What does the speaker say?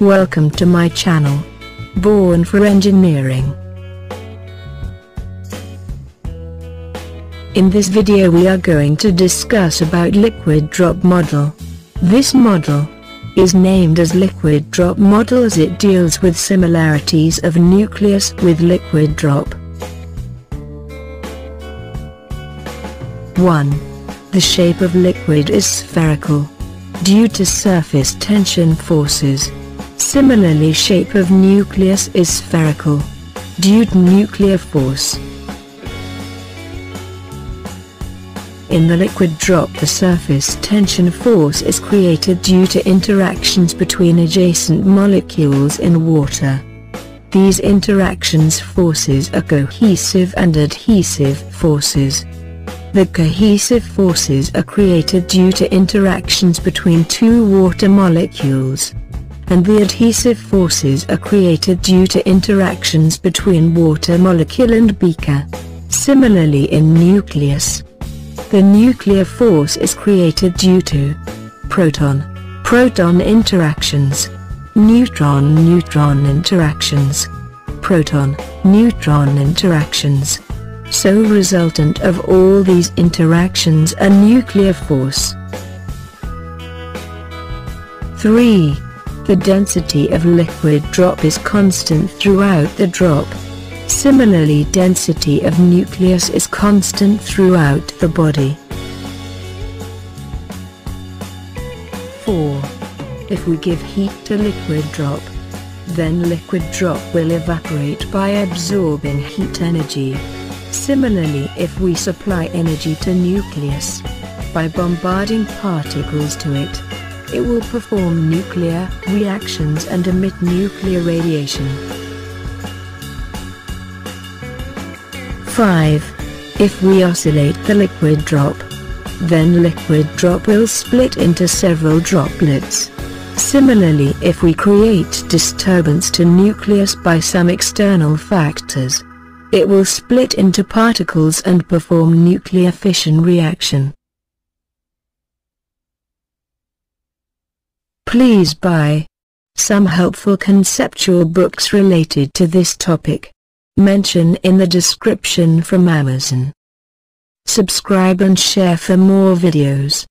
Welcome to my channel. Born for Engineering. In this video we are going to discuss about liquid drop model. This model is named as liquid drop model as it deals with similarities of nucleus with liquid drop. 1. The shape of liquid is spherical. Due to surface tension forces. Similarly shape of nucleus is spherical. Due to nuclear force. In the liquid drop the surface tension force is created due to interactions between adjacent molecules in water. These interactions forces are cohesive and adhesive forces. The cohesive forces are created due to interactions between two water molecules and the adhesive forces are created due to interactions between water molecule and beaker. Similarly in nucleus, the nuclear force is created due to proton-proton interactions, neutron-neutron interactions, proton-neutron interactions. So resultant of all these interactions a nuclear force. 3. The density of liquid drop is constant throughout the drop. Similarly density of nucleus is constant throughout the body. 4. If we give heat to liquid drop, then liquid drop will evaporate by absorbing heat energy. Similarly if we supply energy to nucleus, by bombarding particles to it, it will perform nuclear reactions and emit nuclear radiation. 5. If we oscillate the liquid drop, then liquid drop will split into several droplets. Similarly if we create disturbance to nucleus by some external factors, it will split into particles and perform nuclear fission reaction. Please buy some helpful conceptual books related to this topic. Mention in the description from Amazon. Subscribe and share for more videos.